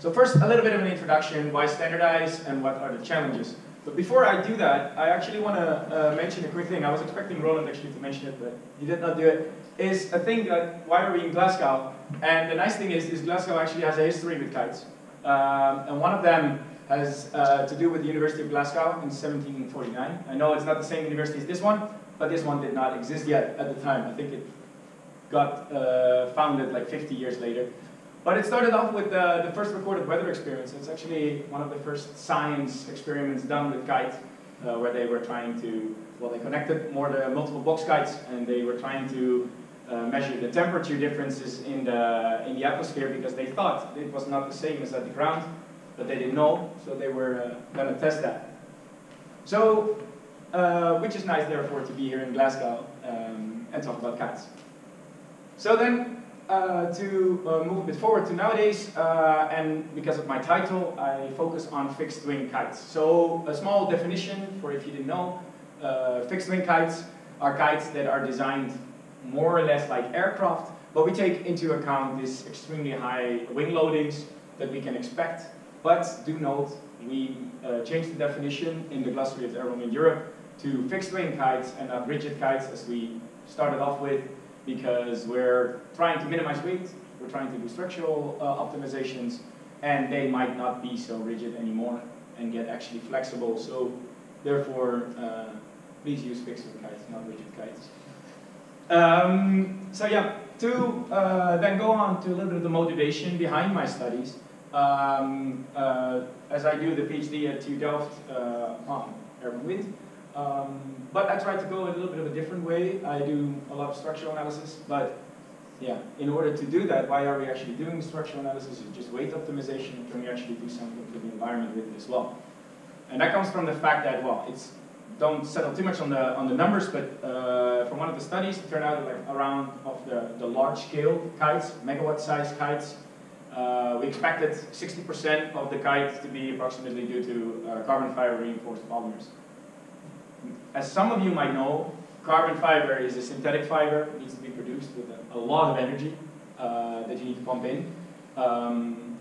So first, a little bit of an introduction, why standardize and what are the challenges. But before I do that, I actually want to uh, mention a quick thing. I was expecting Roland actually to mention it, but he did not do it. Is a thing that, why are we in Glasgow? And the nice thing is, is Glasgow actually has a history with kites. Um, and one of them has uh, to do with the University of Glasgow in 1749. I know it's not the same university as this one, but this one did not exist yet at the time. I think it got uh, founded like 50 years later. But it started off with uh, the first recorded weather experience. It's actually one of the first science experiments done with kites, uh, where they were trying to, well, they connected more the multiple box kites, and they were trying to uh, measure the temperature differences in the, in the atmosphere because they thought it was not the same as at the ground, but they didn't know, so they were uh, going to test that. So, uh, which is nice, therefore, to be here in Glasgow um, and talk about kites. So then, uh, to uh, move a bit forward to nowadays, uh, and because of my title, I focus on fixed wing kites. So a small definition for if you didn't know, uh, fixed wing kites are kites that are designed more or less like aircraft, but we take into account this extremely high wing loadings that we can expect. But do note, we uh, changed the definition in the glossary of Airborne Wind Europe to fixed wing kites and not rigid kites as we started off with because we're trying to minimize weight, we're trying to do structural uh, optimizations, and they might not be so rigid anymore and get actually flexible. So therefore, uh, please use fixed kites, not rigid kites. Um, so yeah, to uh, then go on to a little bit of the motivation behind my studies. Um, uh, as I do the PhD at TU Delft uh, on airborne wind, um, but I try to go a little bit of a different way. I do a lot of structural analysis, but yeah, in order to do that, why are we actually doing structural analysis? It's just weight optimization. Can we actually do something for the environment with it as well? And that comes from the fact that, well, it's don't settle too much on the on the numbers, but uh, from one of the studies, it turned out like around of the, the large scale kites, megawatt size kites, uh, we expected 60% of the kites to be approximately due to uh, carbon fiber reinforced polymers. As some of you might know, carbon fiber is a synthetic fiber. It needs to be produced with a, a lot of energy uh, that you need to pump in. Um,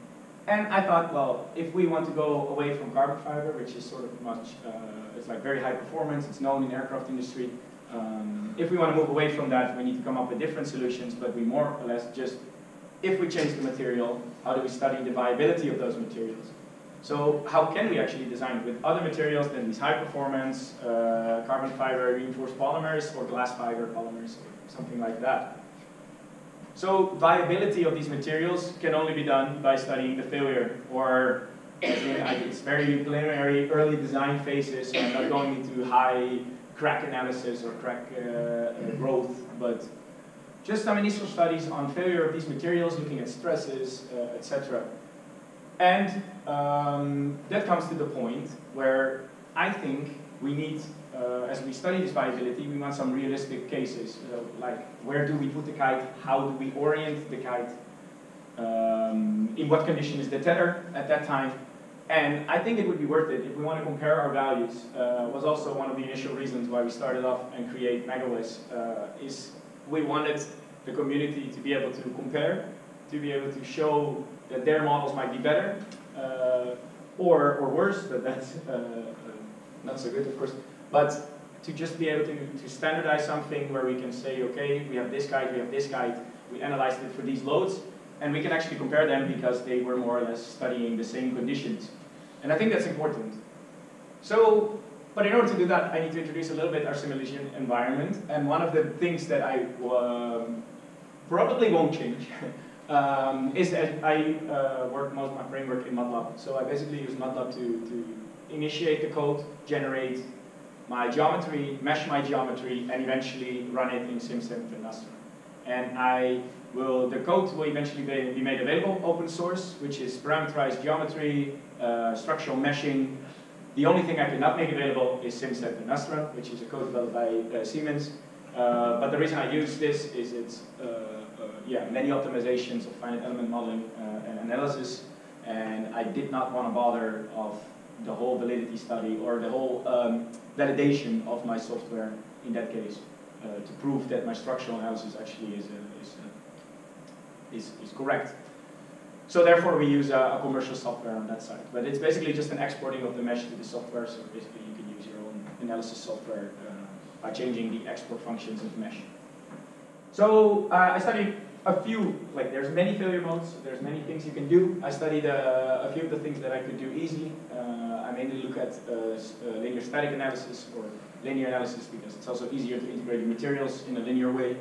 and I thought, well, if we want to go away from carbon fiber, which is sort of much, uh, it's like very high performance, it's known in the aircraft industry. Um, if we want to move away from that, we need to come up with different solutions, but we more or less just, if we change the material, how do we study the viability of those materials? So how can we actually design it with other materials than these high performance uh, carbon fiber reinforced polymers or glass fiber polymers or something like that? So viability of these materials can only be done by studying the failure or it's very preliminary early design phases. So I'm not going into high crack analysis or crack uh, growth, but just some initial studies on failure of these materials, looking at stresses, uh, etc. And um, that comes to the point where I think we need, uh, as we study this viability, we want some realistic cases. Uh, like, where do we put the kite? How do we orient the kite? Um, in what condition is the tether at that time? And I think it would be worth it if we want to compare our values. Uh, was also one of the initial reasons why we started off and create MegAWES, uh, is we wanted the community to be able to compare, to be able to show that their models might be better uh, or, or worse, but that's uh, uh, not so good, of course. But to just be able to, to standardize something where we can say, okay, we have this guide, we have this guide, we analyzed it for these loads, and we can actually compare them because they were more or less studying the same conditions. And I think that's important. So, but in order to do that, I need to introduce a little bit our simulation environment. And one of the things that I um, probably won't change um, is that I uh, work most of my framework in MATLAB. So I basically use MATLAB to, to initiate the code, generate my geometry, mesh my geometry, and eventually run it in Nastran. And I will, the code will eventually be, made available, open source, which is parameterized geometry, uh, structural meshing. The only thing I cannot make available is Nastran, which is a code developed by uh, Siemens. Uh, but the reason I use this is it's uh, yeah, many optimizations of finite element modeling uh, and analysis, and I did not want to bother of the whole validity study or the whole um, validation of my software in that case uh, to prove that my structural analysis actually is, uh, is, uh, is, is correct. So therefore we use a, commercial software on that side. But it's basically just an exporting of the mesh to the software, so basically you can use your own analysis software uh, by changing the export functions of mesh. So uh, I studied a few, like there's many failure modes, there's many things you can do. I studied uh, a few of the things that I could do easily. Uh, I mainly look at uh, uh, linear static analysis or linear analysis because it's also easier to integrate your materials in a linear way.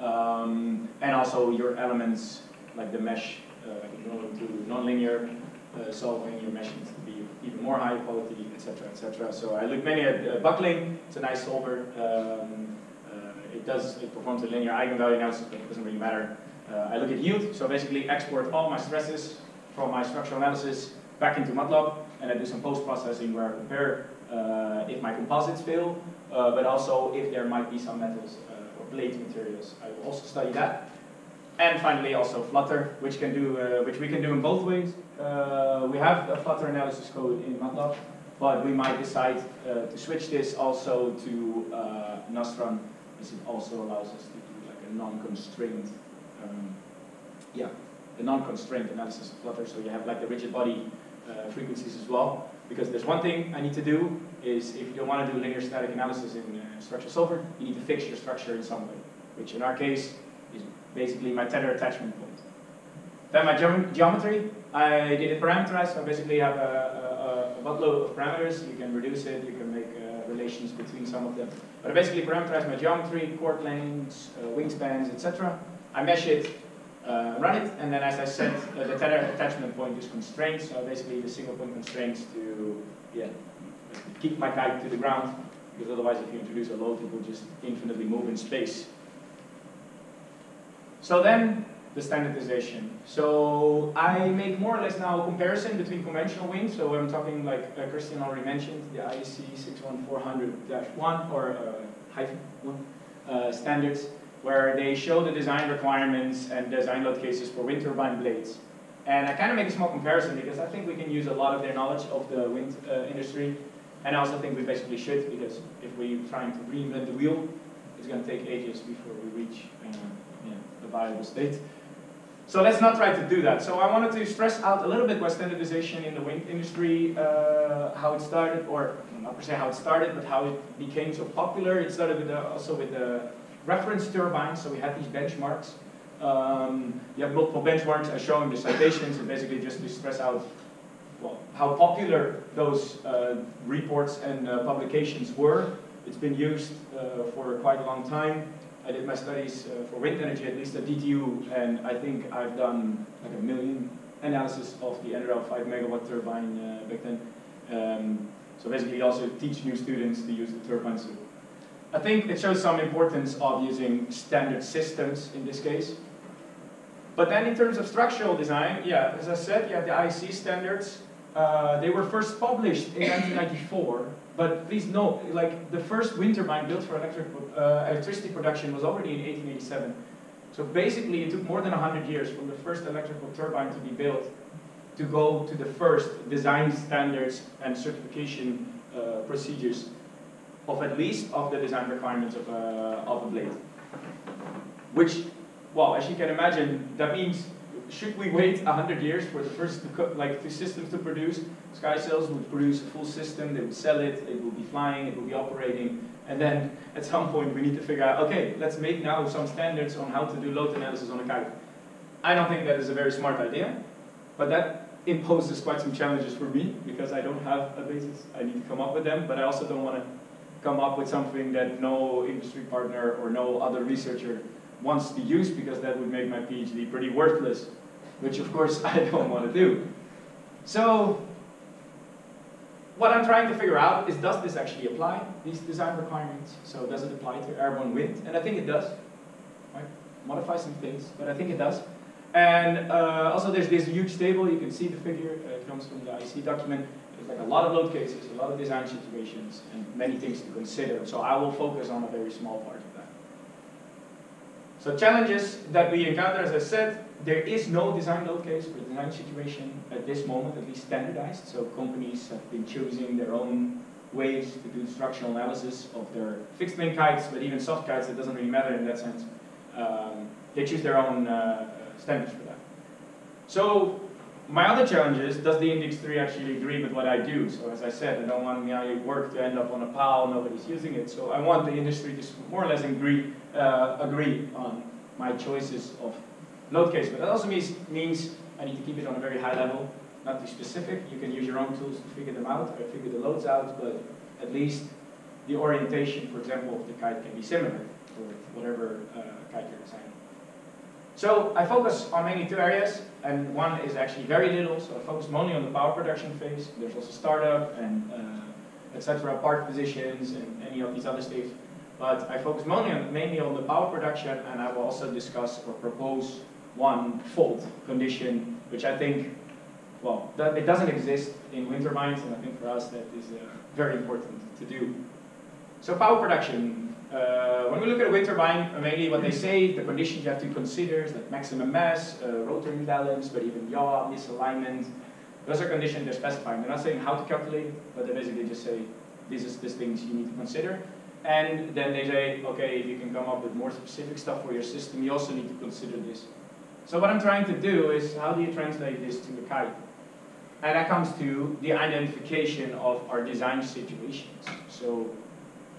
Um, and also your elements, like the mesh, uh, going to nonlinear solving, your mesh needs to be even more high quality, etc., etc. So I look mainly at buckling. It's a nice solver. Um, it does, it performs a linear eigenvalue analysis, but it doesn't really matter. Uh, I look at yield, so basically export all my stresses from my structural analysis back into MATLAB, and I do some post-processing where I compare uh, if my composites fail, uh, but also if there might be some metals uh, or blade materials. I will also study that. And finally also Flutter, which can do, uh, which we can do in both ways. Uh, we have a Flutter analysis code in MATLAB, but we might decide to switch this also to Nastran is it also allows us to do like a non-constrained, um, yeah, the non-constrained analysis of Flutter. So you have like the rigid body uh, frequencies as well. Because there's one thing I need to do is if you don't want to do linear static analysis in uh, structure solver, you need to fix your structure in some way, which in our case is basically my tether attachment point. Then my ge geometry, I did it parameterized, so I basically have a, a, a buttload of parameters. You can reduce it, you can make uh, relations between some of them. But I basically parameterize my geometry, chord lengths, uh, wingspans, etc. I mesh it, uh, run it, and then as I said, uh, the tether attachment point is constrained, so basically the single point constraints to yeah, keep my kite to the ground, because otherwise if you introduce a load, it will just infinitely move in space. So then, the standardization. So I make more or less now a comparison between conventional wings. So I'm talking like uh, Christian already mentioned, the IEC 61400-1 or uh, hyphen 1 uh, standards, where they show the design requirements and design load cases for wind turbine blades. And I kind of make a small comparison because I think we can use a lot of their knowledge of the wind uh, industry. And I also think we basically should because if we're trying to reinvent the wheel, it's going to take ages before we reach uh, yeah, a viable state. So let's not try to do that. So I wanted to stress out a little bit what standardization in the wind industry, uh, how it started, or not per se how it started, but how it became so popular. It started with the, also with the reference turbines, so we had these benchmarks. Um, you have multiple benchmarks as showing the citations, and basically just to stress out well, how popular those uh, reports and uh, publications were. It's been used uh, for quite a long time. I did my studies uh, for wind energy, at least at DTU, and I think I've done like a million analysis of the NREL 5 megawatt turbine uh, back then. Um, so basically also teach new students to use the turbine. So I think it shows some importance of using standard systems in this case. But then in terms of structural design, yeah, as I said, have the IEC standards. Uh, they were first published in 1994, but please note, like the first wind turbine built for electric, uh, electricity production was already in 1887. So basically it took more than 100 years from the first electrical turbine to be built to go to the first design standards and certification uh, procedures of at least of the design requirements of a, of a blade. Which, well, as you can imagine, that means should we wait 100 years for the first like two systems to produce? SkySails would produce a full system, they would sell it, it will be flying, it will be operating, and then at some point we need to figure out, okay, let's make now some standards on how to do load analysis on a kite. I don't think that is a very smart idea, but that imposes quite some challenges for me because I don't have a basis. I need to come up with them, but I also don't want to come up with something that no industry partner or no other researcher wants to use because that would make my PhD pretty worthless which of course I don't want to do. So what I'm trying to figure out is does this actually apply, these design requirements? So does it apply to airborne wind? And I think it does. Right? Modify some things, but I think it does. And uh, also there's this huge table, you can see the figure, uh, it comes from the IEC document. There's like a lot of load cases, a lot of design situations, and many things to consider. So I will focus on a very small part of that. So challenges that we encounter, as I said, there is no design load case for the design situation at this moment, at least standardized. So companies have been choosing their own ways to do structural analysis of their fixed wing kites, but even soft kites, it doesn't really matter in that sense. Um, they choose their own uh, standards for that. So my other challenge is, does the index 3 actually agree with what I do? So as I said, I don't want my work to end up on a pile, nobody's using it. So I want the industry to more or less agree, uh, agree on my choices of load case. But that also means, means I need to keep it on a very high level, not too specific. You can use your own tools to figure them out. I figure the loads out, but at least the orientation, for example, of the kite can be similar for whatever uh, kite you're designing. So I focus on mainly two areas, and one is actually very little, so I focus mainly on the power production phase. There's also startup and uh, etc., part positions and any of these other stages. But I focus mainly on, mainly on the power production, and I will also discuss or propose one fault condition, which I think, well, that it doesn't exist in wind turbines, and I think for us that is uh, very important to do. So power production, uh, when we look at a wind turbine, mainly what they say, the conditions you have to consider is like maximum mass, uh, rotor imbalance, but even yaw, misalignment. Those are conditions they're specifying. They're not saying how to calculate but they basically just say, this is these things you need to consider. And then they say, okay, if you can come up with more specific stuff for your system, you also need to consider this. So what I'm trying to do is, how do you translate this to the kite? And that comes to the identification of our design situations. So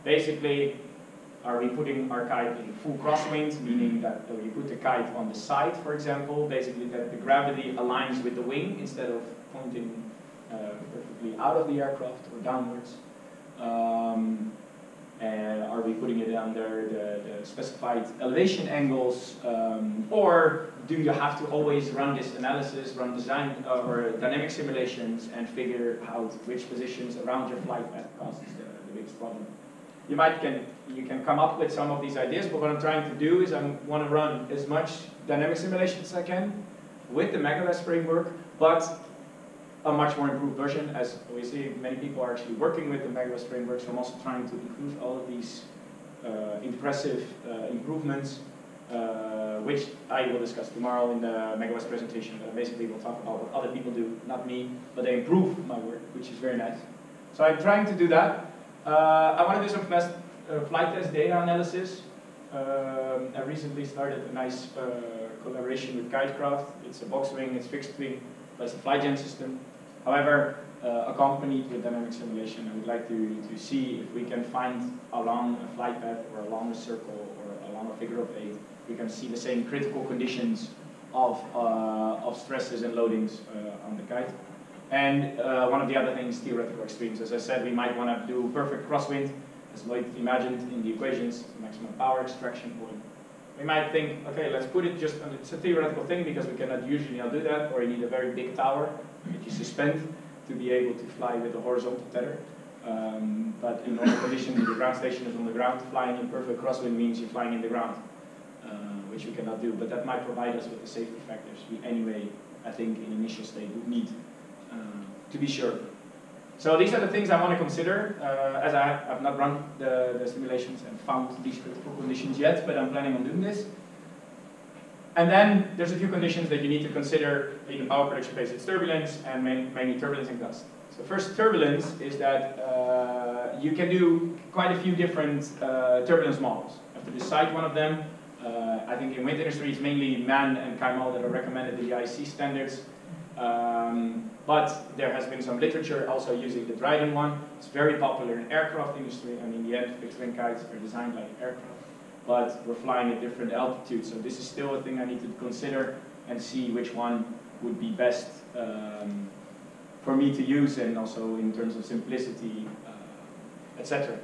basically, are we putting our kite in full crosswind, meaning that we put the kite on the side, for example, basically that the gravity aligns with the wing instead of pointing uh, perfectly out of the aircraft or downwards? Um, and are we putting it under the, the specified elevation angles? Um, or do you have to always run this analysis, run design uh, or dynamic simulations and figure out which positions around your flight path causes the, the biggest problem? You might can you can come up with some of these ideas, but what I'm trying to do is I want to run as much dynamic simulation as I can with the MegAWES framework, but a much more improved version, as we see many people are actually working with the MegAWES framework, so I'm also trying to include all of these uh, impressive uh, improvements, uh, which I will discuss tomorrow in the MegAWES presentation, but basically we'll talk about what other people do, not me, but they improve my work, which is very nice. So I'm trying to do that, uh, I want to do some uh, flight test data analysis. Um, I recently started a nice uh, collaboration with Kitekraft. It's a box wing, it's fixed wing, plus a fly-gen system. However, uh, accompanied with dynamic simulation, I would like to, to see if we can find along a flight path or along a circle or along a figure of eight, we can see the same critical conditions of, uh, of stresses and loadings uh, on the kite. And uh, one of the other things, theoretical extremes. As I said, we might want to do perfect crosswind, as Loyd imagined in the equations, maximum power extraction point. We might think, okay, let's put it just on, it's a theoretical thing because we cannot usually not do that, or you need a very big tower that you suspend to be able to fly with a horizontal tether. Um, but in normal conditions, the ground station is on the ground, flying in perfect crosswind means you're flying in the ground, uh, which we cannot do. But that might provide us with the safety factors we anyway, I think, in initial state would need to be sure. So these are the things I want to consider, uh, as I have not run the, the simulations and found these critical conditions yet, but I'm planning on doing this. And then there's a few conditions that you need to consider in the power production phase. It's turbulence and mainly turbulence and gust. So first, turbulence is that uh, you can do quite a few different uh, turbulence models. You have to decide one of them. Uh, I think in wind industry it's mainly Mann and Kaimal that are recommended in the IEC standards. Um, but there has been some literature also using the Dryden one. It's very popular in aircraft industry, and in the end, fixed wing kites are designed like aircraft. But we're flying at different altitudes, so this is still a thing I need to consider and see which one would be best um, for me to use, and also in terms of simplicity, uh, etc.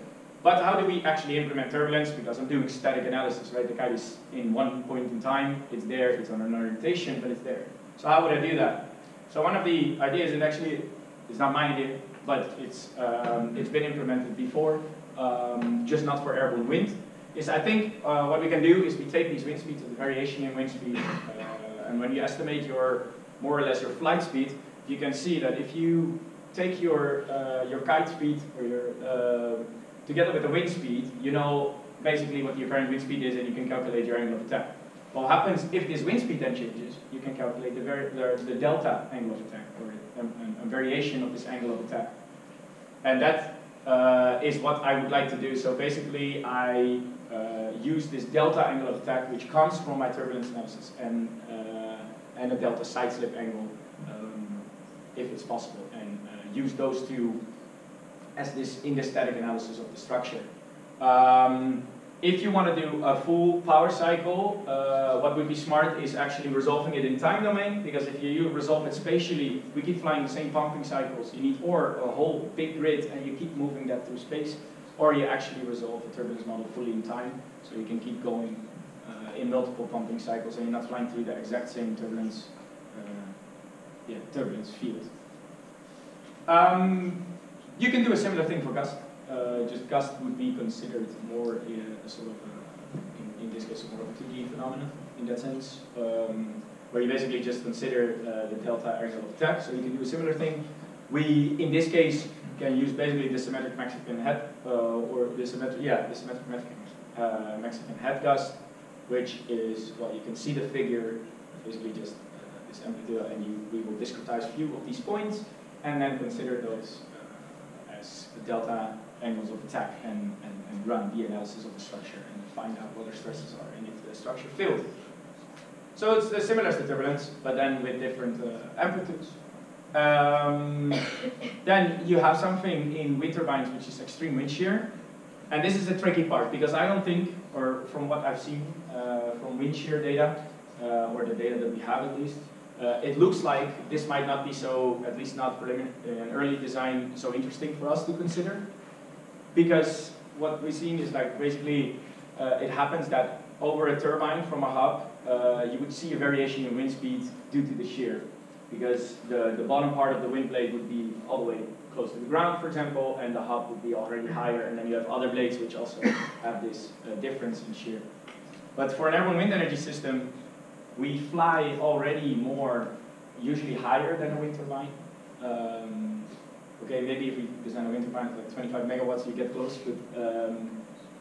But how do we actually implement turbulence? Because I'm doing static analysis, right? The kite is in one point in time, it's there, it's on an orientation, but it's there. So how would I do that? So one of the ideas, and actually it's not my idea, but it's, um, it's been implemented before, um, just not for airborne wind, is I think uh, what we can do is we take these wind speeds, the variation in wind speed, uh, and when you estimate your, more or less your flight speed, you can see that if you take your, uh, your kite speed or your, uh, together with the wind speed, you know basically what your current wind speed is and you can calculate your angle of attack. What happens if this wind speed then changes? You can calculate the, the, the delta angle of attack, or a, a, variation of this angle of attack. And that uh, is what I would like to do. So basically, I uh, use this delta angle of attack, which comes from my turbulence analysis, and, uh, and a delta side slip angle. Um, if it's possible, and uh, use those two as this in the static analysis of the structure. Um, if you want to do a full power cycle, uh, what would be smart is actually resolving it in time domain, because if you resolve it spatially, we keep flying the same pumping cycles. You need or a whole big grid, and you keep moving that through space, or you actually resolve the turbulence model fully in time, so you can keep going uh, in multiple pumping cycles, and you're not flying through the exact same turbulence, uh, yeah, turbulence field. Um, you can do a similar thing for gust. Uh, just gust would be considered more a, a sort of, a, in, in, this case, more of a 2D phenomenon in that sense, um, where you basically just consider uh, the delta angle of attack. So you can do a similar thing. We, in this case, can use basically the symmetric Mexican hat, uh, or the symmetric, yeah, the symmetric Mexican, uh, Mexican hat gust, which is, well, you can see the figure, basically just uh, this amplitude, and you, we will discretize few of these points, and then consider those uh, as the delta angles of attack and, and, and run the analysis of the structure and find out what the stresses are and if the structure failed. So it's similar to turbulence, but then with different uh, amplitudes. Um, then you have something in wind turbines which is extreme wind shear. And this is a tricky part because I don't think, or from what I've seen uh, from wind shear data, uh, or the data that we have at least, uh, it looks like this might not be so, at least not preliminary, uh, early design, so interesting for us to consider because what we've seen is like basically uh, it happens that over a turbine from a hub, uh, you would see a variation in wind speed due to the shear because the, the bottom part of the wind blade would be all the way close to the ground, for example, and the hub would be already higher, and then you have other blades which also have this uh, difference in shear. But for an airborne wind energy system, we fly already more, usually higher than a wind turbine. Um, okay, maybe if we design a wind turbine like 25 megawatts, you get close, but um,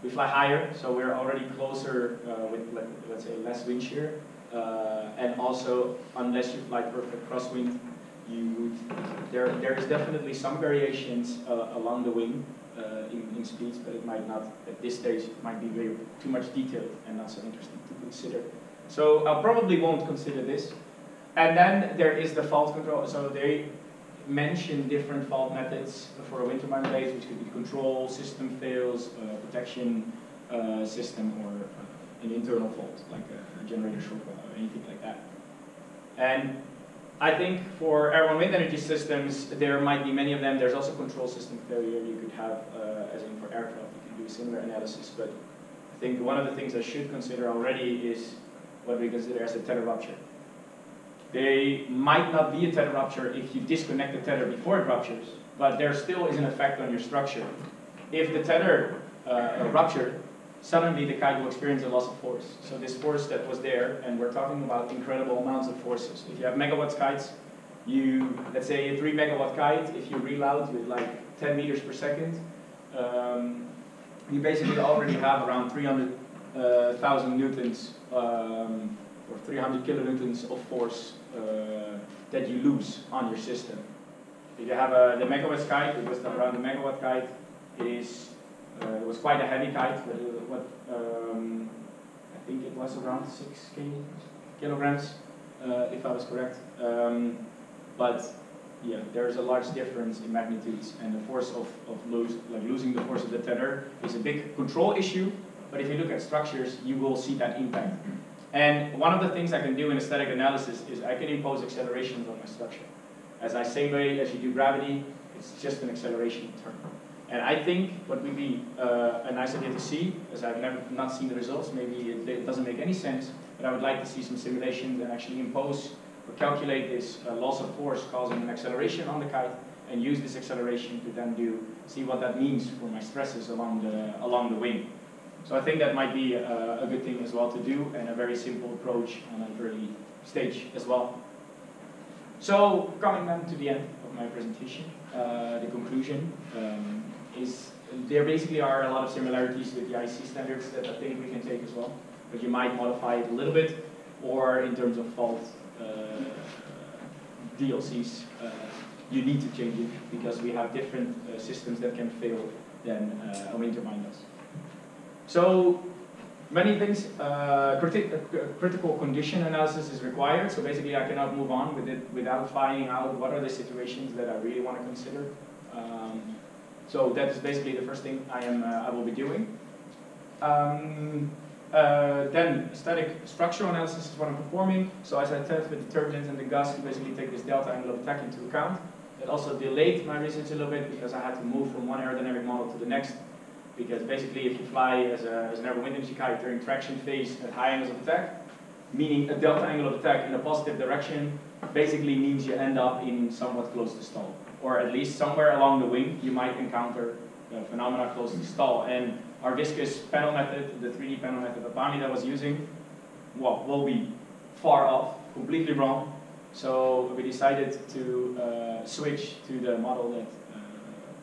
we fly higher, so we're already closer uh, with, let, us say, less wind shear. Uh, and also, unless you fly perfect crosswind, you there there is definitely some variations uh, along the wing uh, in, in speeds, but it might not at this stage it might be very too much detail and not so interesting to consider. So I probably won't consider this. And then there is the fault control. So they mention different fault methods for a wind turbine base, which could be control, system fails, uh, protection uh, system, or uh, an internal fault, like a, generator shortfall or anything like that. And I think for airborne wind energy systems, there might be many of them. There's also control system failure you could have, uh, as in for aircraft, you can do a similar analysis. But I think one of the things I should consider already is what we consider as a tether rupture. They might not be a tether rupture if you disconnect the tether before it ruptures, but there still is an effect on your structure. If the tether uh, ruptured, suddenly the kite will experience a loss of force. So this force that was there, and we're talking about incredible amounts of forces. If you have megawatts kites, you, let's say a 3 megawatt kite, if you reload with like 10 meters per second, um, you basically already have around 300,000 uh, newtons um, or 300 kilonewtons of force uh, that you lose on your system. If you have a, the megawatt kite, it was around the megawatt kite, it is uh, it was quite a heavy kite. What um, I think it was around six kilograms, uh, if I was correct. Um, but yeah, there's a large difference in magnitudes, and the force of, of lose, like losing the force of the tether is a big control issue. But if you look at structures, you will see that impact. And one of the things I can do in a static analysis is I can impose accelerations on my structure. As I say, as you do gravity, it's just an acceleration term. And I think what would be uh, a nice idea to see, as I've never not seen the results, maybe it, it, doesn't make any sense, but I would like to see some simulations and actually impose or calculate this uh, loss of force causing an acceleration on the kite and use this acceleration to then do see what that means for my stresses along the along the wing. So I think that might be a, a, good thing as well to do and a very simple approach on an early stage as well. So coming then to the end of my presentation, uh, the conclusion um, is there basically are a lot of similarities with the IEC standards that I think we can take as well, but you might modify it a little bit or in terms of fault uh, DLCs, uh, you need to change it because we have different uh, systems that can fail than uh, a wind turbine does. So many things. Uh, criti uh, critical condition analysis is required, so basically I cannot move on with it without finding out what are the situations that I really want to consider. Um, so that is basically the first thing I am uh, I will be doing. Um, uh, then static structural analysis is what I'm performing. So as I said with the turbulence and the gust, you basically take this delta angle of attack into account. It also delayed my research a little bit because I had to move from one aerodynamic model to the next. Because basically if you fly as, a, as an airborne wind energy kite during traction phase at high angles of attack, meaning a delta angle of attack in a positive direction, basically means you end up in somewhat close to stall. Or at least somewhere along the wing you might encounter phenomena close to stall. And our viscous panel method, the 3D panel method that Leonid was using, well, will be far off, completely wrong. So we decided to uh, switch to the model that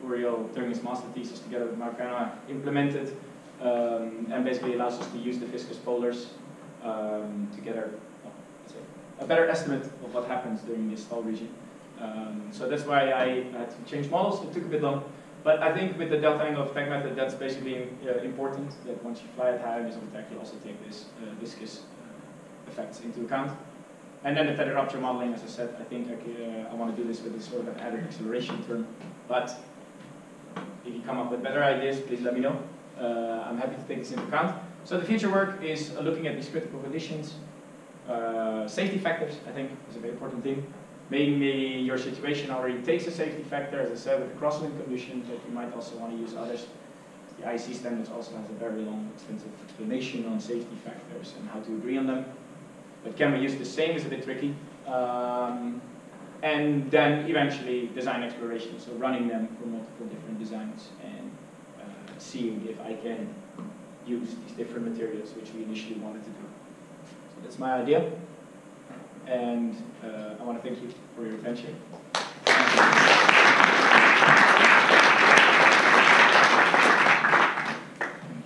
During his master thesis together with Mark implemented, um, and basically allows us to use the viscous polars um, to get a better estimate of what happens during this stall region. Um, so that's why I had to change models. It took a bit long. But I think with the delta angle of attack method, that's basically uh, important, that once you fly at high angles of attack, you also take this uh, viscous uh, effects into account. And then the tether rupture modeling, as I said, I think I, uh, I want to do this with this sort of an added acceleration term. But if you come up with better ideas, please let me know. Uh, I'm happy to take this into account. So the future work is uh, looking at these critical conditions. safety factors, I think, is a very important thing. Maybe your situation already takes a safety factor, as I said, with the crosswind conditions, but you might also want to use others. The IEC standards also has a very long, extensive explanation on safety factors and how to agree on them. But can we use the same is a bit tricky. Um, and then eventually design exploration, so running them for multiple different designs and uh, seeing if I can use these different materials which we initially wanted to do. So that's my idea and uh, I want to thank you for your attention. Thank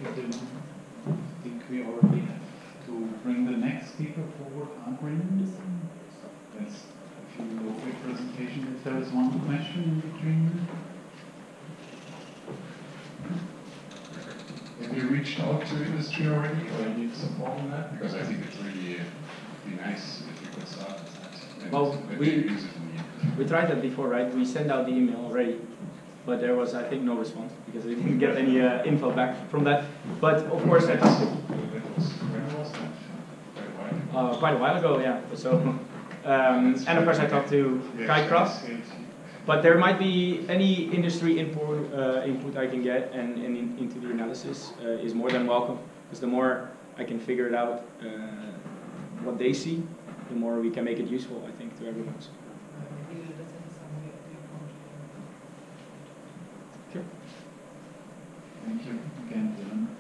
you, Dylan. I think we already have to bring the next speaker forward, Agrin. That's if you go for presentation, if there is one question in between. Have you reached out to industry already, or need support on that? Because I think it's really be nice well, we, we tried that before, right? We sent out the email already, but there was, I think, no response because we didn't get any uh, info back from that. But of course, I talked to, uh, quite a while ago, yeah. So, um, and of course, I talked to Kitekraft. But there might be any industry input, uh, input I can get and, and in, into the analysis uh, is more than welcome. Because the more I can figure it out, uh, what they see, the more we can make it useful, I think, to everyone. Thank you.